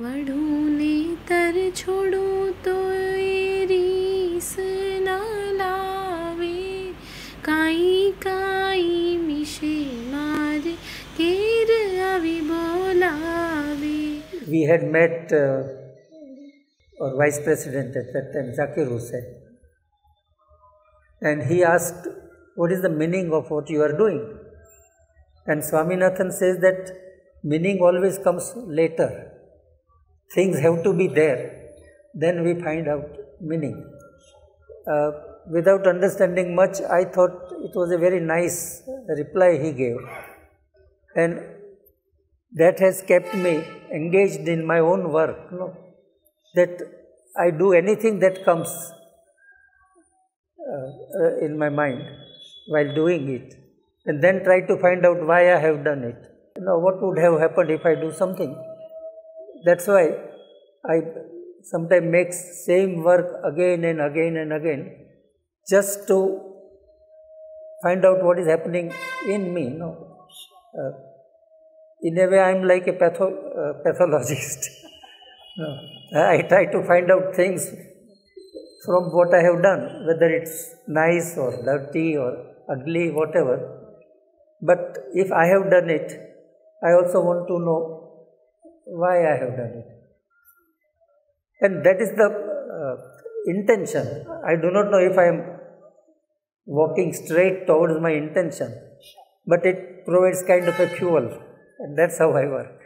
वढ़ू ने तर छोड़ू तो रीस न लावे. काई काई मिशे मार, केर अवि बोलावे. We had met our vice president at that time Zakir Hussain and he asked what is the meaning of what you are doing and Swaminathan says that meaning always comes later Things have to be there. Then we find out meaning. Uh, without understanding much, I thought it was a very nice reply he gave. And that has kept me engaged in my own work. No? That I do anything that comes uh, uh, in my mind while doing it, and then try to find out why I have done it. You know, what would have happened if I do something? That's why I sometimes make same work again and again and again, just to find out what is happening in me. Uh, in a way, I'm like a patho- uh, pathologist. no. I try to find out things from what I have done, whether it's nice or dirty or ugly, whatever. But if I have done it, I also want to know why I have done it. And that is the uh, intention. I do not know if I am walking straight towards my intention, but it provides kind of a fuel, and that's how I work.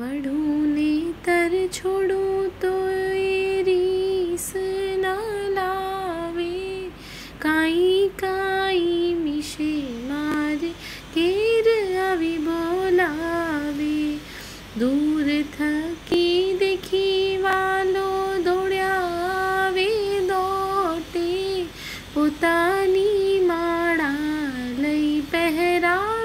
વઢુને તર છોડું તો એ રીસ ન લાવે કાંઈ કાંઈ પોતાની માળા લઈ પહેરાવે